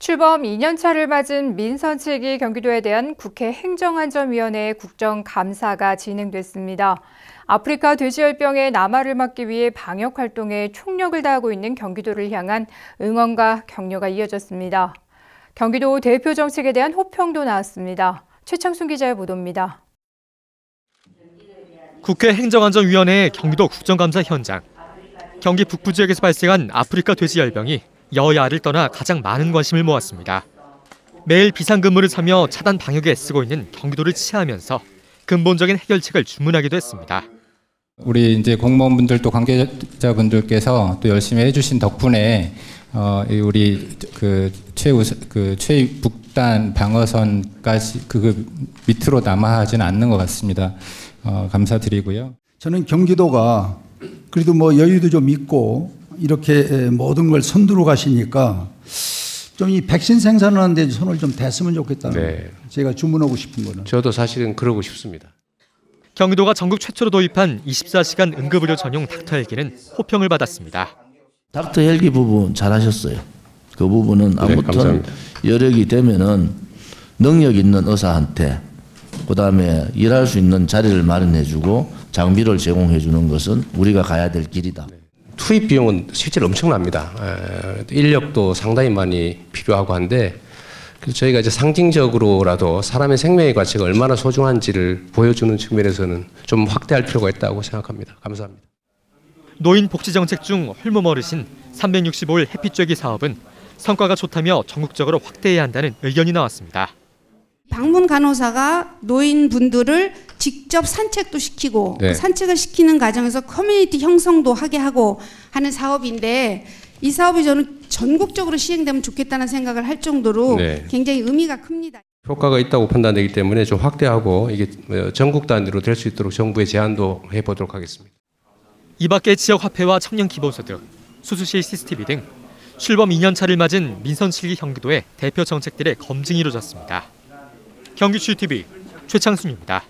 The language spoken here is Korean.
출범 2년차를 맞은 민선 7기 경기도에 대한 국회 행정안전위원회 국정감사가 진행됐습니다. 아프리카 돼지열병의 남하를 막기 위해 방역 활동에 총력을 다하고 있는 경기도를 향한 응원과 격려가 이어졌습니다. 경기도 대표 정책에 대한 호평도 나왔습니다. 최창순 기자의 보도입니다. 국회 행정안전위원회 경기도 국정감사 현장. 경기 북부 지역에서 발생한 아프리카 돼지열병이 여야를 떠나 가장 많은 관심을 모았습니다. 매일 비상근무를 하며 차단 방역에 애쓰고 있는 경기도를 치하하면서 근본적인 해결책을 주문하기도 했습니다. 우리 이제 공무원분들 또 관계자분들께서 또 열심히 해주신 덕분에 어, 이 우리 그 최우 그 최북단 방어선까지 그 밑으로 남하하지는 않는 것 같습니다. 어, 감사드리고요. 저는 경기도가 그래도 뭐 여유도 좀 있고 이렇게 모든 걸 선두로 가시니까 좀 이 백신 생산하는데 손을 좀 댔으면 좋겠다는 네. 제가 주문하고 싶은 거는 저도 사실은 그러고 싶습니다. 경기도가 전국 최초로 도입한 24시간 응급의료 전용 닥터 헬기는 호평을 받았습니다. 닥터 헬기 부분 잘하셨어요. 그 부분은 네, 아무튼 감사합니다. 여력이 되면은 능력 있는 의사한테 그다음에 일할 수 있는 자리를 마련해주고 장비를 제공해주는 것은 우리가 가야 될 길이다. 투입 비용은 실제로 엄청납니다. 에, 인력도 상당히 많이 필요하고 한데 그래서 저희가 이제 상징적으로라도 사람의 생명의 가치가 얼마나 소중한지를 보여주는 측면에서는 좀 확대할 필요가 있다고 생각합니다. 감사합니다. 노인 복지 정책 중 홀몸 어르신 365일 햇빛쬐기 사업은 성과가 좋다며 전국적으로 확대해야 한다는 의견이 나왔습니다. 방문 간호사가 노인분들을 직접 산책도 시키고 네. 그 산책을 시키는 과정에서 커뮤니티 형성도 하게 하고 하는 사업인데 이 사업이 저는 전국적으로 시행되면 좋겠다는 생각을 할 정도로 네. 굉장히 의미가 큽니다. 효과가 있다고 판단되기 때문에 좀 확대하고 이게 어, 전국 단위로 될 수 있도록 정부에 제안도 해보도록 하겠습니다. 이 밖에 지역 화폐와 청년 기본소득, 수수시 CCTV 등 출범 2년 차를 맞은 민선 7기 경기도의 대표 정책들의 검증이 이루어졌습니다. 경기추 TV 최창순입니다.